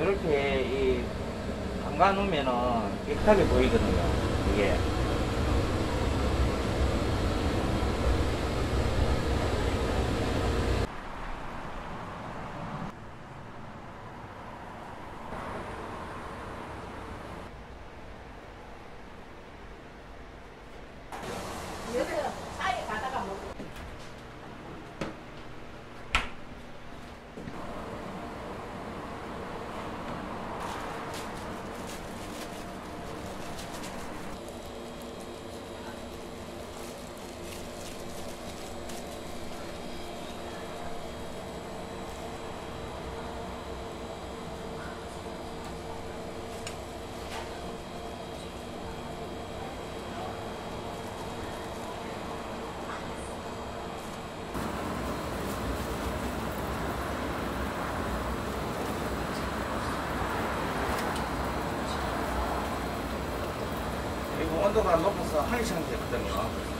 이렇게 이 담가 놓으면은 깨끗하게 보이거든요. 이게. 그리고 온도가 높아서 한이 상태거든요.